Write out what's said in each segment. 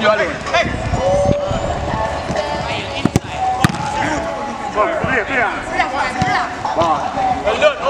ပြောလိမ့်မယ်ဟေးဟုတ်ပြီပြရပြရပါဘယ်လို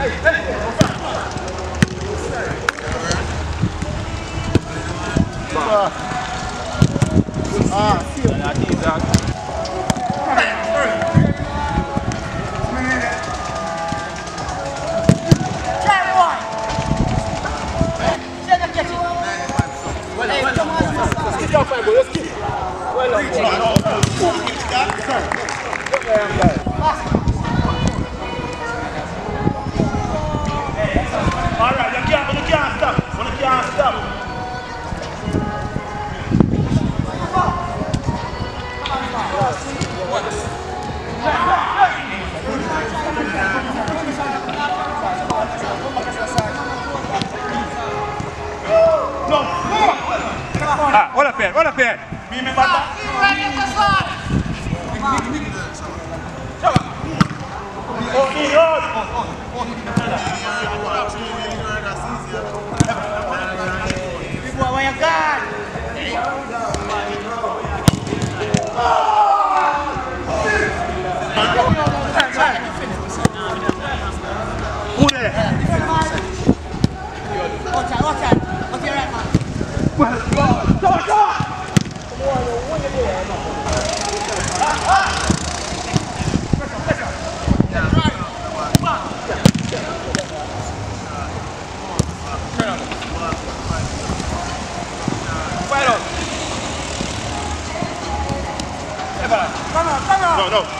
Hey, hey, hey, uh, ah, see I need that. Let's get it. Well, well, well. Look where I'm going. pé, olha pé. Mimi bata. Oh, No, no.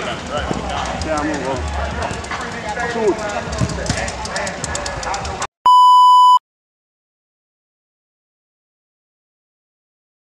Yeah, I'm going to go. Shoot.